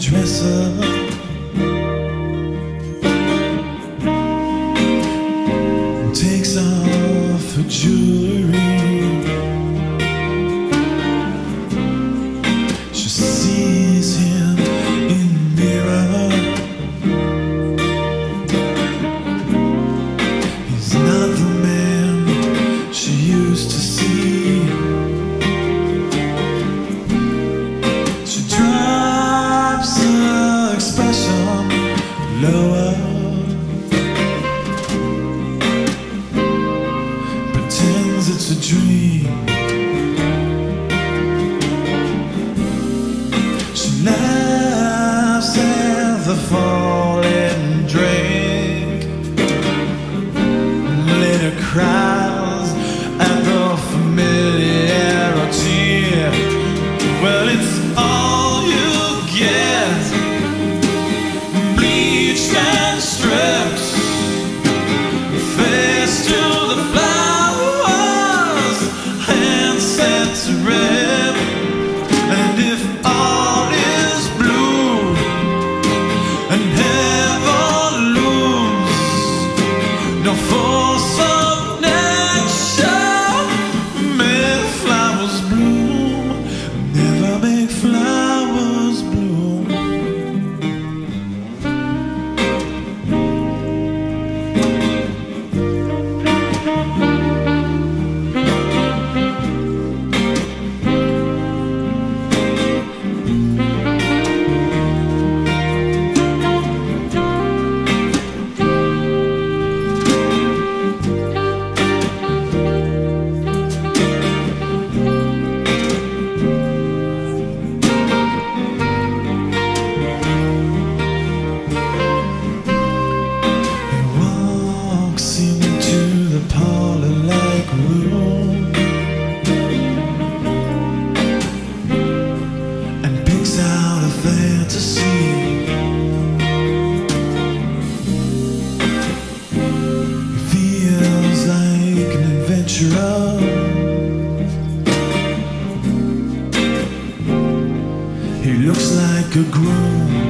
dress up and takes off her jewelry. cry. looks like a groom.